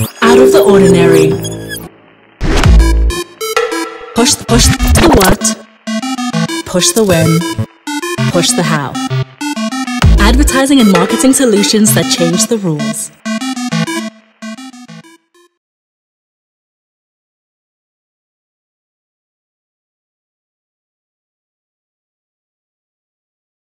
Out of the ordinary. Push, push the what? Push the when. Push the how. Advertising and marketing solutions that change the rules.